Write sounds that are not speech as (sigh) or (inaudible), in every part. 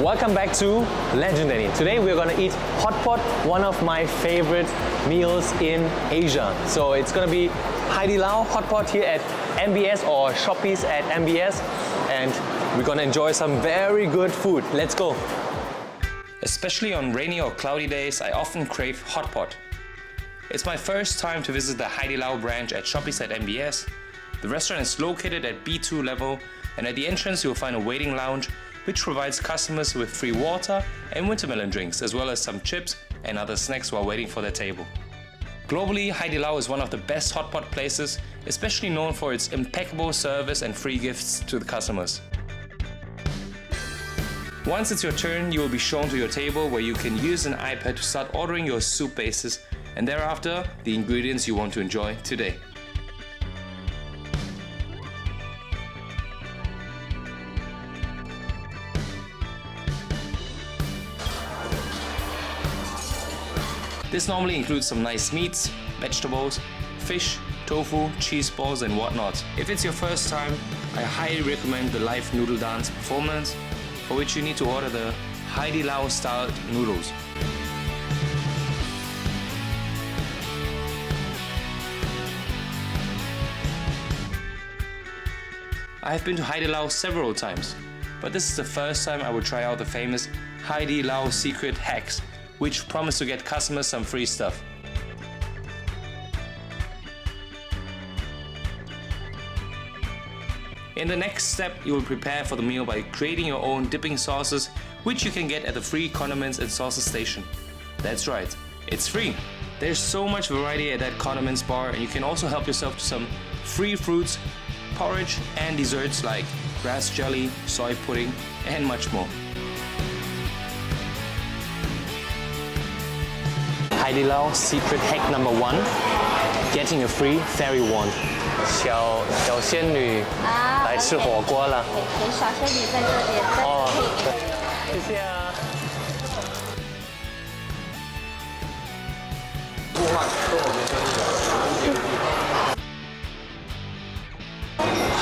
Welcome back to Legendanny. Today we're gonna eat hot pot, one of my favorite meals in Asia. So it's gonna be Hai Lao hot pot here at MBS or Shoppies at MBS and we're gonna enjoy some very good food. Let's go. Especially on rainy or cloudy days, I often crave hot pot. It's my first time to visit the Hai Lao branch at Shoppies at MBS. The restaurant is located at B2 level and at the entrance you'll find a waiting lounge which provides customers with free water and wintermelon drinks as well as some chips and other snacks while waiting for their table. Globally, Hai Lao is one of the best hot pot places, especially known for its impeccable service and free gifts to the customers. Once it's your turn, you will be shown to your table where you can use an iPad to start ordering your soup bases and thereafter the ingredients you want to enjoy today. This normally includes some nice meats, vegetables, fish, tofu, cheese balls and whatnot. If it's your first time, I highly recommend the live noodle dance performance, for which you need to order the Hai Lao style noodles. I have been to Hai Lao several times, but this is the first time I will try out the famous Hai Lao secret hacks which promise to get customers some free stuff. In the next step, you will prepare for the meal by creating your own dipping sauces, which you can get at the free condiments and sauces station. That's right, it's free. There's so much variety at that condiments bar and you can also help yourself to some free fruits, porridge and desserts like grass jelly, soy pudding and much more. Hai Lao secret hack number one, getting a free fairy wand. 小小仙女来吃火锅了。给小仙女在这边，哦，谢谢啊。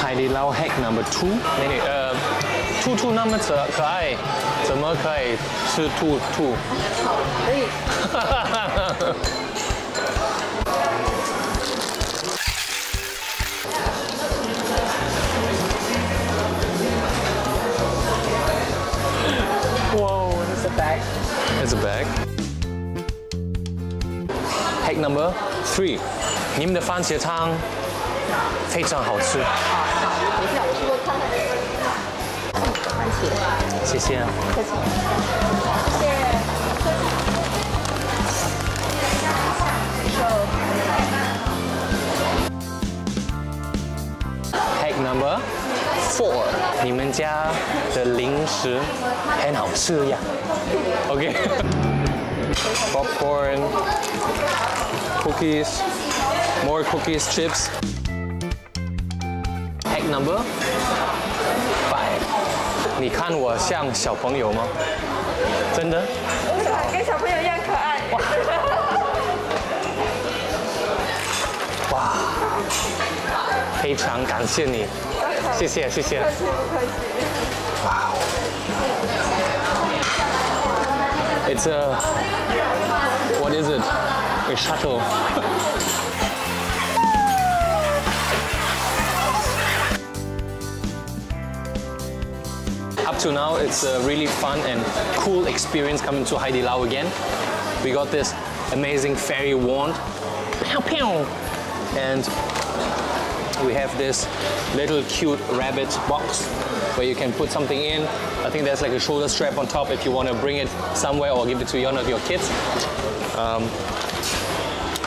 海底捞 hack number two，美女，呃，兔兔那么可可爱，怎么可以吃兔兔？可以。Whoa, it's a bag. It's a bag. Hack number three，你们的番茄汤非常好吃。谢谢。客气。谢谢。Hack number four，你们家的零食很好吃呀。OK。Popcorn, (laughs) cookies, more cookies, chips. Hack number five， 你看我像小朋友吗？真的？跟小朋友一样可爱。哇，非常感谢你，谢谢谢谢。客气不客气。哇，It's a what is it? A shuttle. (laughs) to now, it's a really fun and cool experience coming to Hai Di Lao again. We got this amazing fairy wand, pew pew, and we have this little cute rabbit box where you can put something in. I think there's like a shoulder strap on top if you want to bring it somewhere or give it to one of your kids. Um,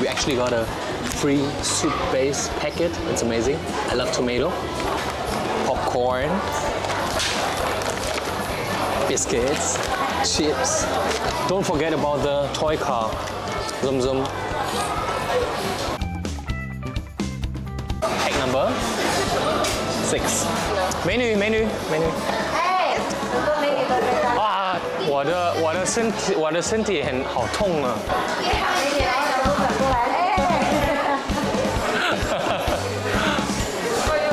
we actually got a free soup base packet. It's amazing. I love tomato. Popcorn Biscuits. Chips. Don't forget about the toy car. Zum Zum. Hack number six. 美女，美女，美女。哎，很多美女都在这。哇，我的我的身体我的身体很好痛啊！美女，然后全部转过来。哎。哎呦，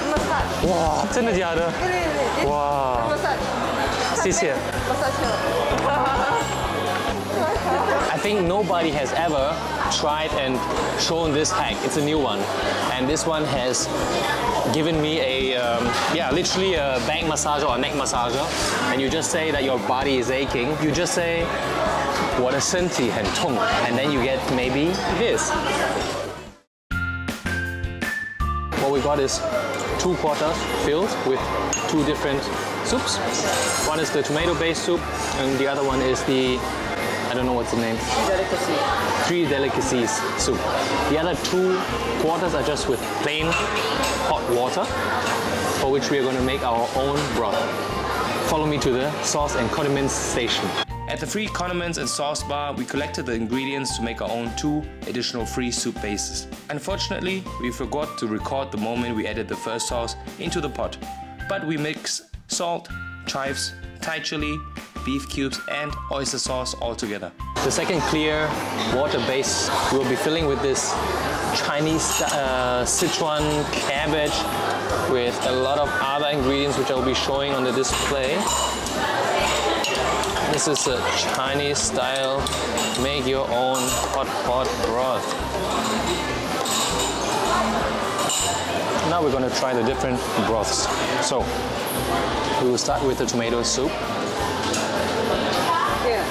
那么帅。哇，真的假的？ (laughs) 对对对。哇那么帅。 谢谢。I think nobody has ever tried and shown this hack. It's a new one, and this one has given me a um, yeah, literally a back massager or neck massager. And you just say that your body is aching. You just say 我的身体很痛, and then you get maybe this. What we got is two quarters filled with two different soups. One is the tomato-based soup, and the other one is the I don't know what's the name. Delicacy. Three delicacies soup. The other two quarters are just with plain hot water, for which we are going to make our own broth. Follow me to the sauce and condiments station. At the free condiments and sauce bar, we collected the ingredients to make our own two additional free soup bases. Unfortunately, we forgot to record the moment we added the first sauce into the pot, but we mix salt, chives, Thai chili, beef cubes and oyster sauce all together. The second clear water base we'll be filling with this Chinese uh, Sichuan cabbage with a lot of other ingredients which I'll be showing on the display. This is a Chinese style make your own hot pot broth. Now we're going to try the different broths. So we will start with the tomato soup. Again.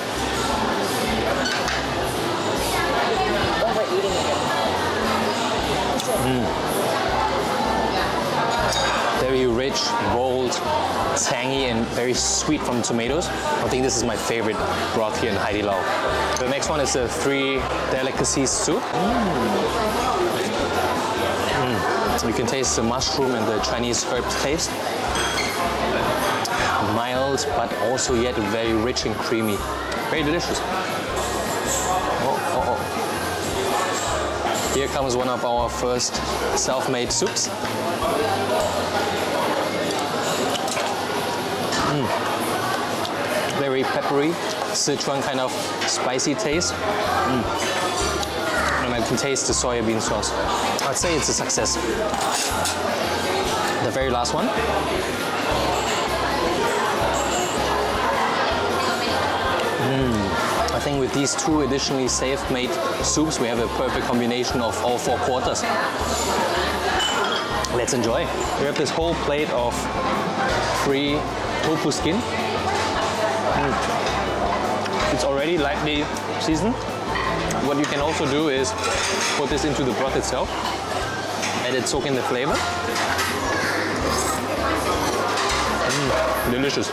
Mm. very rich, bold, tangy, and very sweet from tomatoes. I think this is my favorite broth here in Hai. The next one is the three delicacies soup. Mm. You can taste the mushroom and the Chinese herbs taste. Mild, but also yet very rich and creamy. Very delicious. Oh, oh, oh. Here comes one of our first self-made soups. Very peppery, Sichuan kind of spicy taste. Mm. And I can taste the soya bean sauce. I'd say it's a success. The very last one. Mm. I think with these two additionally safe-made soups, we have a perfect combination of all four quarters. Let's enjoy. We have this whole plate of free tofu skin it's already lightly seasoned. What you can also do is put this into the broth itself, let it soak in the flavor. Mm, delicious.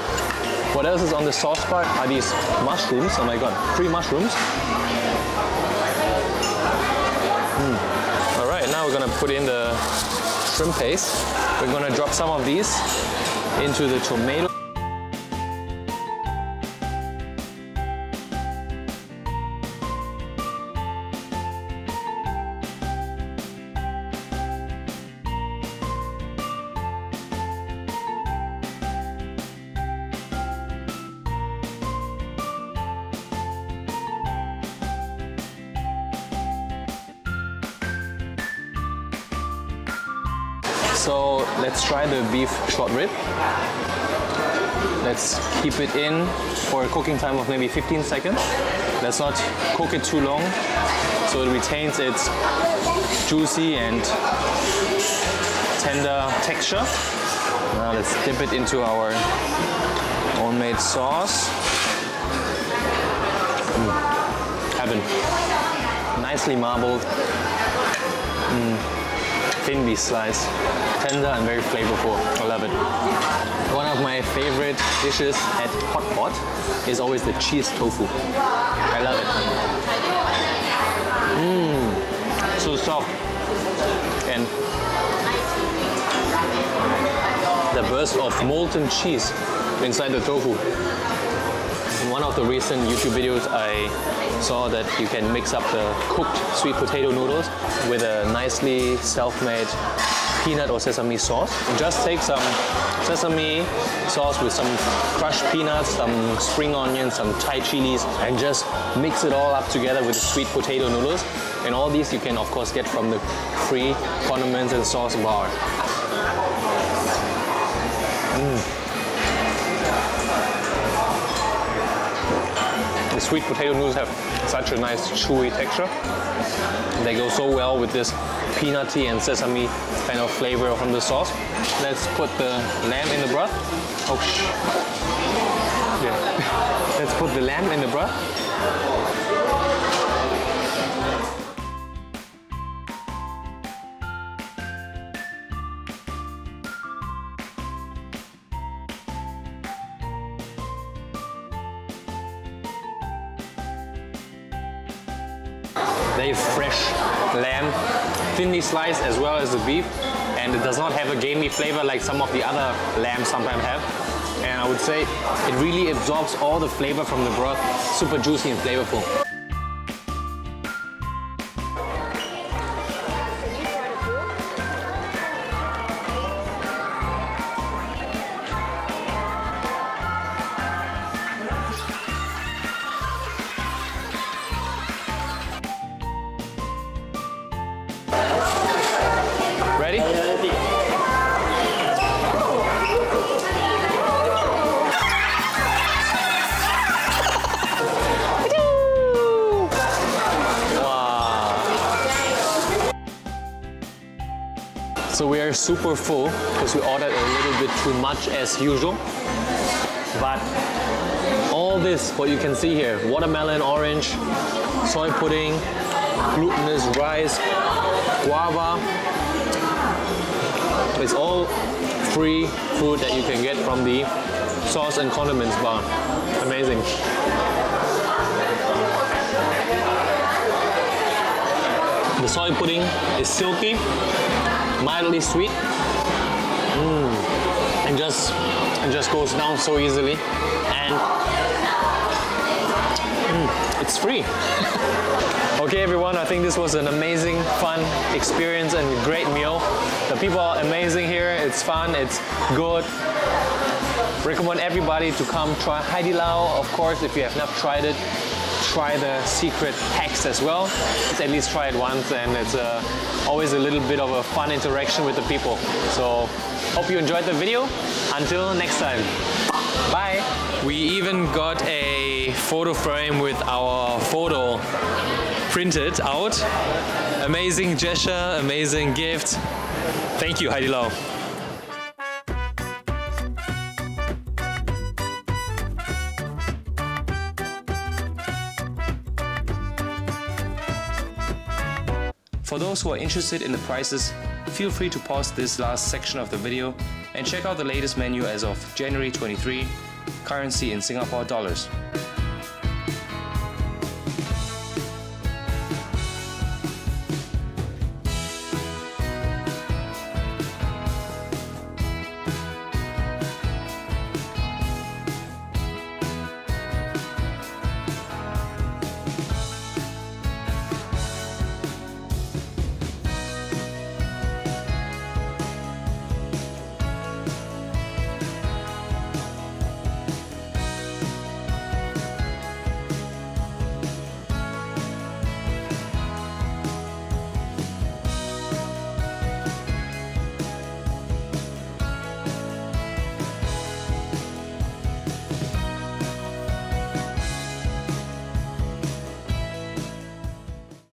What else is on the sauce part are these mushrooms. Oh my god, three mushrooms. Mm. All right, now we're gonna put in the shrimp paste. We're gonna drop some of these into the tomato. So let's try the beef short rib. Let's keep it in for a cooking time of maybe 15 seconds. Let's not cook it too long so it retains its juicy and tender texture. Now let's dip it into our homemade sauce. Mm. Heaven. Nicely marbled. Mm. Thinly sliced tender and very flavorful. I love it. One of my favorite dishes at Hot Pot is always the cheese tofu. I love it. Mmm, so soft. And the burst of molten cheese inside the tofu. In one of the recent YouTube videos, I saw that you can mix up the cooked sweet potato noodles with a nicely self-made peanut or sesame sauce. Just take some sesame sauce with some crushed peanuts, some spring onions, some Thai chilies, and just mix it all up together with the sweet potato noodles. And all these you can of course get from the free condiments and sauce bar. Mm. The sweet potato noodles have such a nice chewy texture. They go so well with this peanutty and sesame kind of flavor from the sauce. Let's put the lamb in the broth. Oh, sh- yeah. (laughs) Let's put the lamb in the broth. Sliced as well as the beef, and it does not have a gamey flavor like some of the other lambs sometimes have. And I would say it really absorbs all the flavor from the broth, super juicy and flavorful. So we are super full because we ordered a little bit too much as usual. But all this, what you can see here, watermelon, orange, soy pudding, glutinous rice, guava, it's all free food that you can get from the sauce and condiments bar. Amazing. The soy pudding is silky, mildly sweet, mm, and just it just goes down so easily, and mm, it's free. (laughs) Okay everyone, I think this was an amazing, fun experience and great meal. The people are amazing here, it's fun, it's good. Recommend everybody to come try Hai Di Lao. Of course, if you have not tried it, try the secret hacks as well. At least try it once and it's uh, always a little bit of a fun interaction with the people. So hope you enjoyed the video. Until next time, bye. We even got a photo frame with our photo printed out. Amazing gesture, amazing gift. Thank you, Hai Di For those who are interested in the prices, feel free to pause this last section of the video and check out the latest menu as of January 23, currency in Singapore dollars.